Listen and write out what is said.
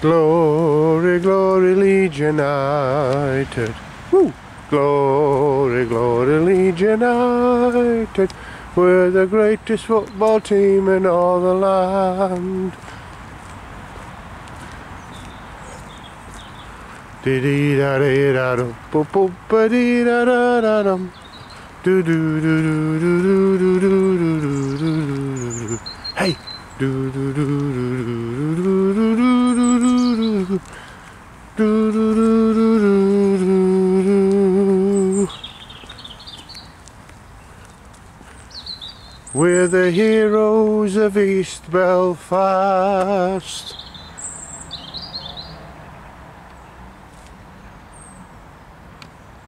Glory, glory, Leeds United. Woo! Glory, glory, Leeds United. We're the greatest football team in all the land. Dee dee da dee da dum, boop boop dee da da da dum. Do do do do do do do do do do do do. Hey, do do do do do do do do do do. Do do do do do do. We're the heroes of East Belfast.